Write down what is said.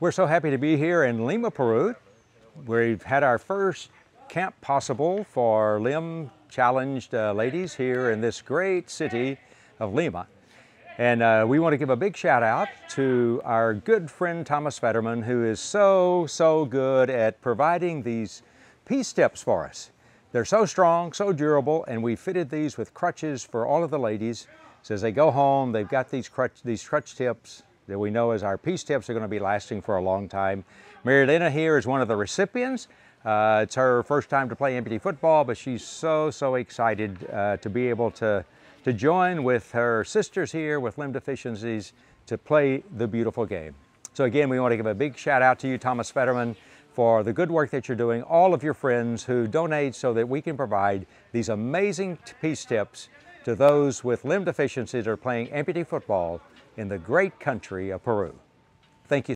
We're so happy to be here in Lima, Peru. We've had our first camp possible for limb challenged uh, ladies here in this great city of Lima. And uh, we want to give a big shout out to our good friend Thomas Fetterman, who is so, so good at providing these Peace tips for us. They're so strong, so durable, and we fitted these with crutches for all of the ladies. So as they go home, they've got these crutch, these crutch tips that we know as our Peace tips are going to be lasting for a long time. Marilena here is one of the recipients. Uh, it's her first time to play amputee football, but she's so, so excited uh, to be able to, to join with her sisters here with limb deficiencies to play the beautiful game. So again, we want to give a big shout out to you, Thomas Fetterman, for the good work that you're doing, all of your friends who donate so that we can provide these amazing Peace tips to those with limb deficiencies that are playing amputee football in the great country of Peru. Thank you.